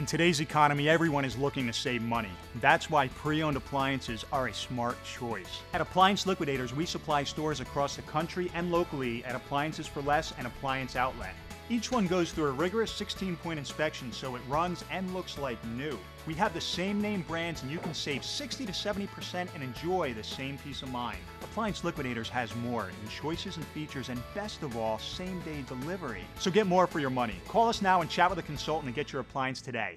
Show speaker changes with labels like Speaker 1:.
Speaker 1: In today's economy, everyone is looking to save money. That's why pre owned appliances are a smart choice. At Appliance Liquidators, we supply stores across the country and locally at Appliances for Less and Appliance Outlet. Each one goes through a rigorous 16 point inspection so it runs and looks like new. We have the same name brands and you can save 60 to 70% and enjoy the same peace of mind. Appliance Liquidators has more in choices and features and best of all, same day delivery. So get more for your money. Call us now and chat with a consultant and get your appliance today.